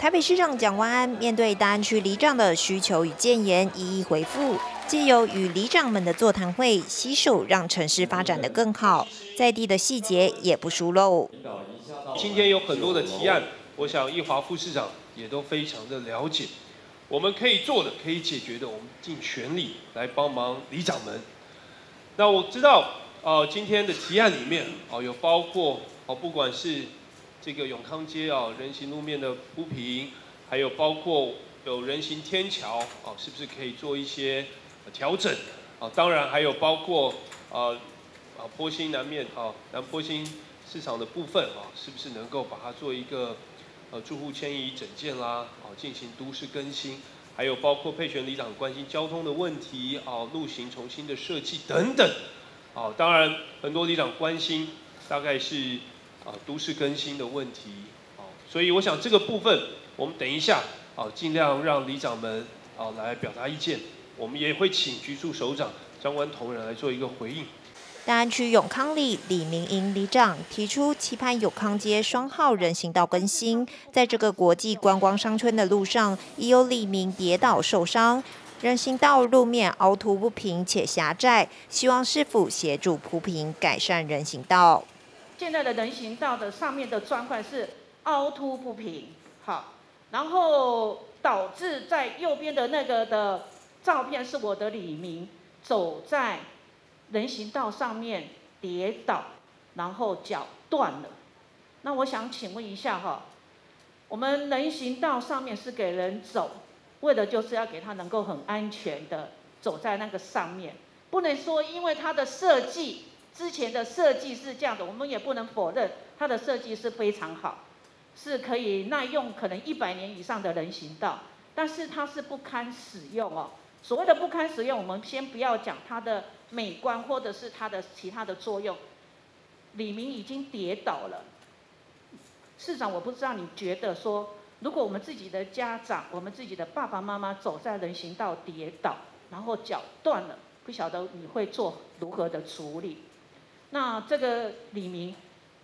台北市长蒋万安面对大安区里长的需求与建言，一一回复，借由与里长们的座谈会，携手让城市发展的更好，在地的细节也不疏漏。今天有很多的提案，我想易华副市长也都非常的了解，我们可以做的、可以解决的，我们尽全力来帮忙里长们。那我知道，呃，今天的提案里面，哦，有包括，哦，不管是这个永康街啊，人行路面的铺平，还有包括有人行天桥，啊，是不是可以做一些调整？啊，当然还有包括，呃，啊，坡心南面，啊，南坡心市场的部分，啊，是不是能够把它做一个，呃，住户迁移整建啦，啊，进行都市更新？还有包括佩璇里长关心交通的问题，哦，路型重新的设计等等，哦，当然很多里长关心大概是啊都市更新的问题，哦，所以我想这个部分我们等一下，啊，尽量让里长们啊来表达意见，我们也会请局处首长相关同仁来做一个回应。大安区永康里李明英里长提出，期盼永康街双号人行道更新。在这个国际观光商圈的路上，已有李明跌倒受伤，人行道路面凹凸不平且狭窄，希望市府协助铺平，改善人行道。现在的人行道的上面的砖块是凹凸不平，好，然后导致在右边的那个的照片是我的李明走在。人行道上面跌倒，然后脚断了。那我想请问一下哈，我们人行道上面是给人走，为的就是要给他能够很安全的走在那个上面，不能说因为它的设计之前的设计是这样的，我们也不能否认它的设计是非常好，是可以耐用可能一百年以上的人行道，但是它是不堪使用哦。所谓的不堪使用，我们先不要讲它的美观或者是它的其他的作用。李明已经跌倒了，市长，我不知道你觉得说，如果我们自己的家长，我们自己的爸爸妈妈走在人行道跌倒，然后脚断了，不晓得你会做如何的处理？那这个李明，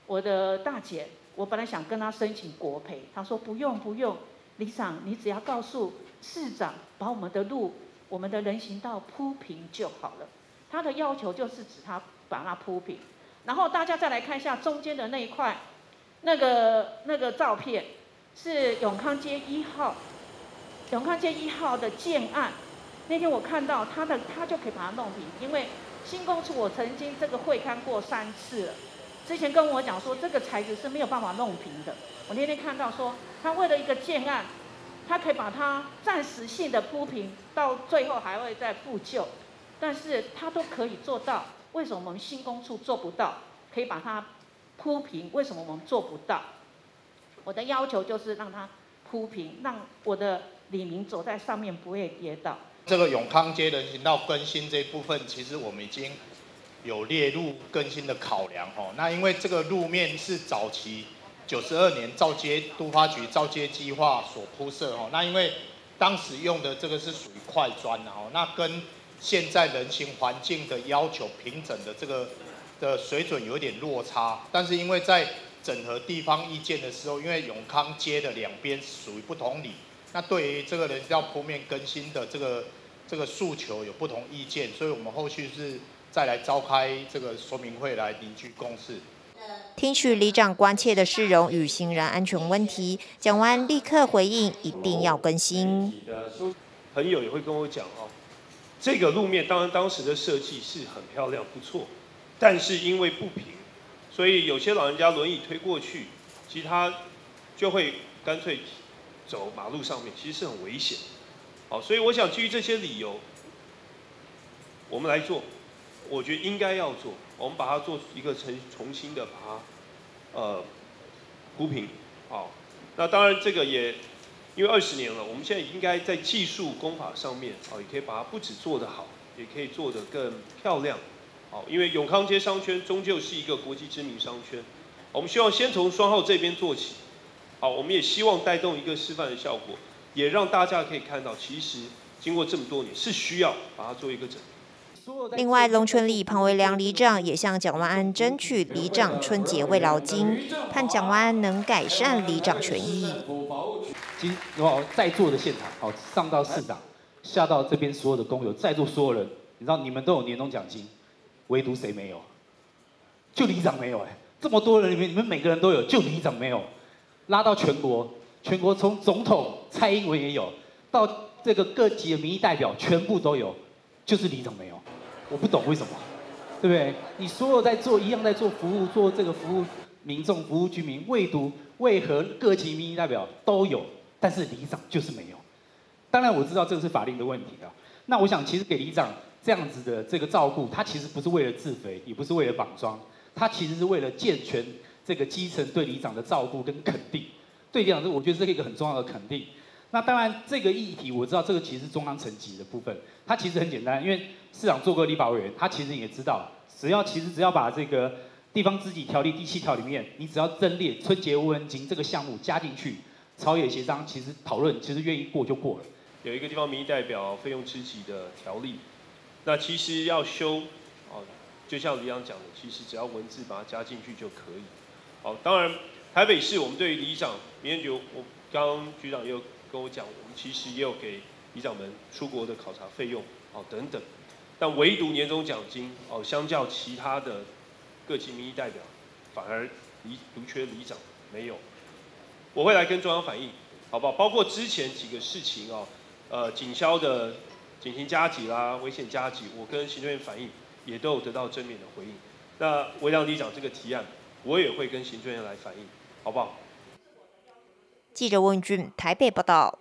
我的大姐，我本来想跟她申请国赔，她说不用不用，李长，你只要告诉市长，把我们的路。我们的人行道铺平就好了，他的要求就是指他把它铺平，然后大家再来看一下中间的那一块，那个那个照片是永康街一号，永康街一号的建案，那天我看到他的他就可以把它弄平，因为新工处我曾经这个会刊过三次了，之前跟我讲说这个材质是没有办法弄平的，我那天看到说他为了一个建案。它可以把它暂时性的铺平，到最后还会再复旧，但是它都可以做到。为什么我们新工处做不到？可以把它铺平，为什么我们做不到？我的要求就是让它铺平，让我的李明走在上面不会跌倒。这个永康街人行道更新这部分，其实我们已经有列入更新的考量哦。那因为这个路面是早期。九十二年造街都发局造街计划所铺设哦，那因为当时用的这个是属于块砖哦，那跟现在人行环境的要求平整的这个的水准有点落差，但是因为在整合地方意见的时候，因为永康街的两边属于不同里，那对于这个人要铺面更新的这个这个诉求有不同意见，所以我们后续是再来召开这个说明会来凝聚共识。听取里长关切的市容与行人安全问题，蒋完立刻回应，一定要更新。朋友也会跟我讲哦，这个路面当然当时的设计是很漂亮不错，但是因为不平，所以有些老人家轮椅推过去，其他就会干脆走马路上面，其实是很危险。好，所以我想基于这些理由，我们来做。我觉得应该要做，我们把它做一个重重新的把它，呃，铺平，好，那当然这个也因为二十年了，我们现在应该在技术工法上面，哦，也可以把它不止做得好，也可以做得更漂亮，好，因为永康街商圈终究是一个国际知名商圈，我们希望先从双号这边做起，好，我们也希望带动一个示范的效果，也让大家可以看到，其实经过这么多年是需要把它做一个整。另外，龙泉里庞维良里长也向蒋万安争取里长春节慰劳金，盼蒋万安能改善里长权益。今哦，在座的现场，好上到市长，下到这边所有的工友，在座所有人，你知道你们都有年终奖金，唯独谁没有？就里长没有哎，这么多人里面，你们每个人都有，就里长没有。拉到全国，全国从总统蔡英文也有，到这个各级的民意代表全部都有，就是里长没有。我不懂为什么，对不对？你所有在做一样在做服务，做这个服务民众、服务居民，唯独为何各级民意代表都有？但是里长就是没有，当然我知道这个是法令的问题啊。那我想其实给里长这样子的这个照顾，他其实不是为了自肥，也不是为了绑桩，他其实是为了健全这个基层对里长的照顾跟肯定。对里长这，我觉得这是一个很重要的肯定。那当然这个议题我知道，这个其实是中央层级的部分，它其实很简单，因为市长做过立法委员，他其实也知道，只要其实只要把这个地方自己条例第七条里面，你只要增列春节慰问金这个项目加进去。朝野协商，其实讨论，其实愿意过就过了。有一个地方民意代表费用支级的条例，那其实要修，哦，就像李阳讲的，其实只要文字把它加进去就可以。好，当然台北市我们对于里长，民研局，我刚局长也有跟我讲，我们其实也有给里长们出国的考察费用，哦等等。但唯独年终奖金，哦，相较其他的各级民意代表，反而离独缺里长没有。我会来跟中央反映，好不好？包括之前几个事情哦，呃，警消的警情加急啦，危险加急，我跟行政院反映，也都有得到正面的回应。那维良里长这个提案，我也会跟行政院来反映，好不好？记者问俊台北报道。